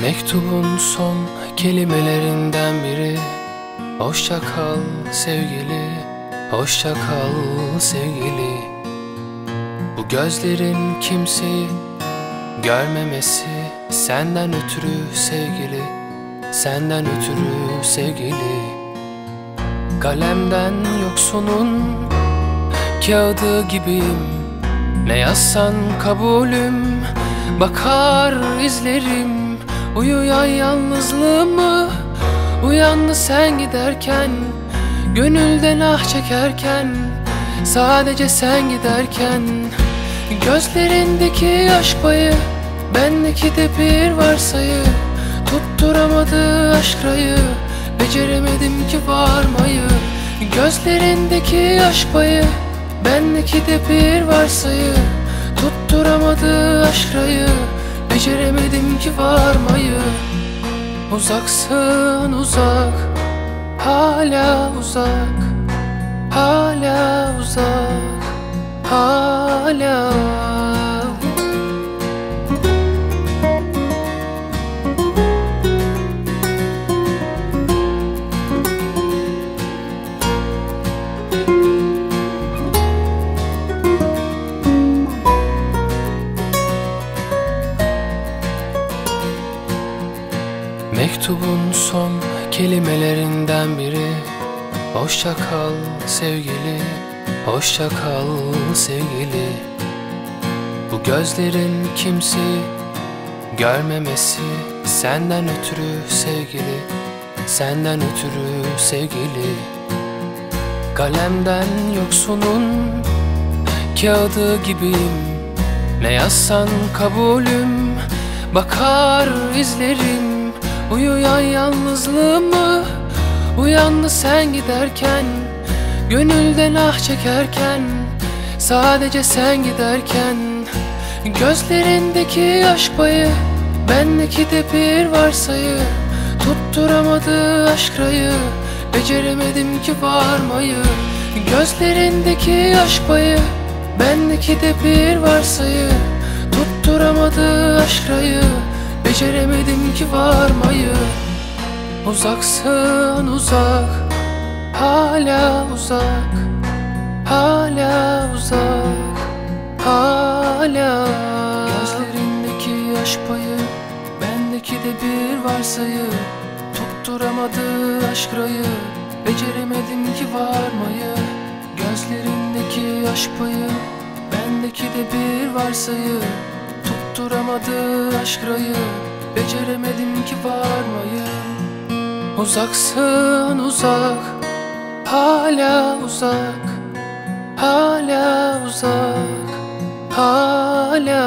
Mektubun son kelimelerinden biri. Hoşça kal sevgili, hoşça kal sevgili. Bu gözlerin kimseyi görmemesi Senden ötürü sevgili, senden ötürü sevgili. Kalemden yoksunun kağıdı gibiyim. Ne yazsan kabulüm, bakar izlerim Uyuyan yalnızlığımı Uyandı sen giderken Gönülden ah çekerken Sadece sen giderken. Gözlerindeki aşk payı Bendeki de bir varsayı Tutturamadı aşk rayı Beceremedim ki varmayı. Gözlerindeki aşk payı Bendeki de bir varsayı Tutturamadı aşk rayı Beceremedim ki varmayı Uzaksın uzak. Hala uzak. Hala uzak. Hala Mektubun son kelimelerinden biri. Hoşça kal sevgili, hoşça kal sevgili. Bu gözlerin kimseyi görmemesi Senden ötürü sevgili, senden ötürü sevgili. Kalemden yoksunun kağıdı gibiyim. Ne yazsan kabulüm, bakar izlerim Uyuyan yalnızlığımı Uyandı sen giderken Gönülden ah çekerken Sadece sen giderken Gözlerindeki aşk payı Bendeki de bir varsayı Tutturamadı aşk rayı Beceremedim ki varmayı Gözlerindeki aşk payı Bendeki de bir varsayı Tutturamadı aşk rayı Beceremedim ki varmayı. Uzaksın uzak Hala uzak Hala uzak Hala. Gözlerindeki yaş payı Bendeki de bir varsayı. Tutturamadı aşk rayı Beceremedim ki varmayı. Gözlerindeki yaş payı Bendeki de bir varsayı Tutturamadı aşk rayı. Beceremedim ki varmayı. Uzaksın uzak Hala uzak Hala uzak Hala